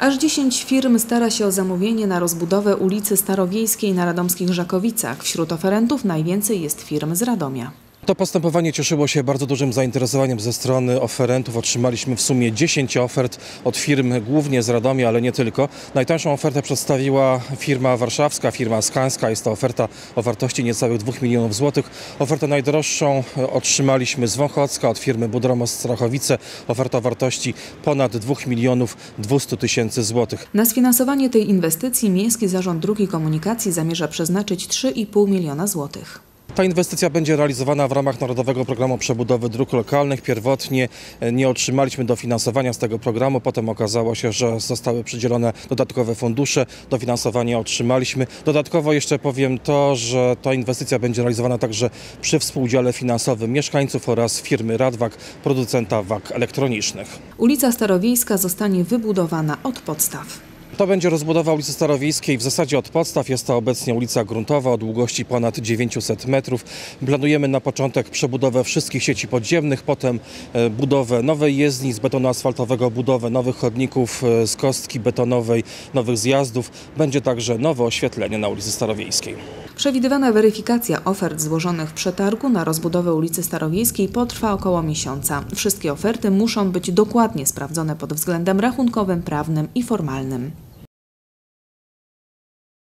Aż 10 firm stara się o zamówienie na rozbudowę ulicy Starowiejskiej na radomskich Żakowicach. Wśród oferentów najwięcej jest firm z Radomia. To postępowanie cieszyło się bardzo dużym zainteresowaniem ze strony oferentów. Otrzymaliśmy w sumie 10 ofert od firm głównie z Radomia, ale nie tylko. Najtańszą ofertę przedstawiła firma warszawska, firma Skańska. Jest to oferta o wartości niecałych 2 milionów złotych. Ofertę najdroższą otrzymaliśmy z Wąchocka od firmy Budromos Strachowice. Oferta o wartości ponad 2 milionów 200 tysięcy złotych. Na sfinansowanie tej inwestycji Miejski Zarząd Dróg i Komunikacji zamierza przeznaczyć 3,5 miliona złotych. Ta inwestycja będzie realizowana w ramach Narodowego Programu Przebudowy Dróg Lokalnych. Pierwotnie e, nie otrzymaliśmy dofinansowania z tego programu, potem okazało się, że zostały przydzielone dodatkowe fundusze, dofinansowanie otrzymaliśmy. Dodatkowo jeszcze powiem to, że ta inwestycja będzie realizowana także przy współudziale finansowym mieszkańców oraz firmy Radwak, producenta wag elektronicznych. Ulica Starowiejska zostanie wybudowana od podstaw. To będzie rozbudowa ulicy Starowiejskiej. W zasadzie od podstaw jest to obecnie ulica gruntowa o długości ponad 900 metrów. Planujemy na początek przebudowę wszystkich sieci podziemnych, potem e, budowę nowej jezdni z betonu asfaltowego, budowę nowych chodników e, z kostki betonowej, nowych zjazdów. Będzie także nowe oświetlenie na ulicy Starowiejskiej. Przewidywana weryfikacja ofert złożonych w przetargu na rozbudowę ulicy Starowiejskiej potrwa około miesiąca. Wszystkie oferty muszą być dokładnie sprawdzone pod względem rachunkowym, prawnym i formalnym.